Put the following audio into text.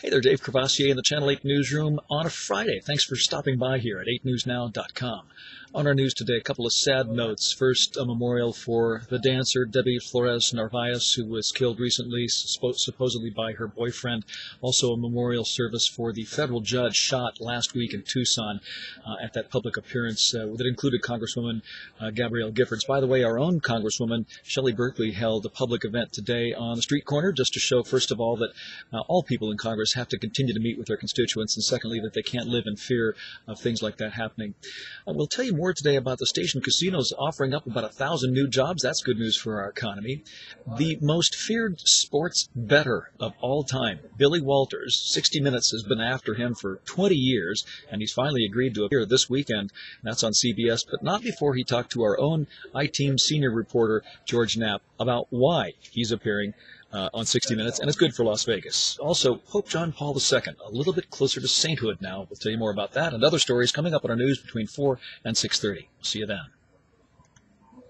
Hey there, Dave Courvoisier in the Channel 8 newsroom on a Friday. Thanks for stopping by here at 8newsnow.com. On our news today, a couple of sad notes. First, a memorial for the dancer Debbie Flores Narvaez, who was killed recently, supposedly by her boyfriend. Also, a memorial service for the federal judge shot last week in Tucson uh, at that public appearance uh, that included Congresswoman uh, Gabrielle Giffords. By the way, our own Congresswoman Shelley Berkley held a public event today on the street corner just to show, first of all, that uh, all people in Congress have to continue to meet with their constituents, and secondly, that they can't live in fear of things like that happening. Uh, we'll tell you more today about the station casinos offering up about a thousand new jobs. That's good news for our economy. The most feared sports bettor of all time, Billy Walters. 60 Minutes has been after him for 20 years, and he's finally agreed to appear this weekend. That's on CBS, but not before he talked to our own I-Team senior reporter, George Knapp, about why he's appearing uh, on 60 Minutes, and it's good for Las Vegas. Also, Pope John Paul II, a little bit closer to sainthood now. We'll tell you more about that and other stories coming up on our news between 4 and 6.30. See you then.